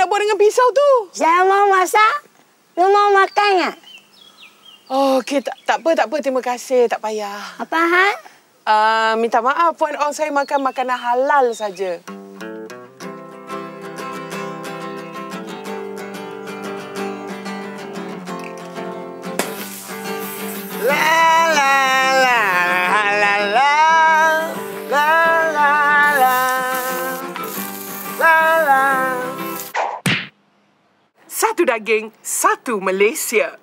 Nak buat dengan pisau tu? Saya mau masak. Lu mau makan ya? Oh, okey. Tak, tak apa, tak apa. Terima kasih. Tak payah. Apa hal? Uh, minta maaf, Puan Ong. Saya makan makanan halal saja. Satu daging, satu Malaysia.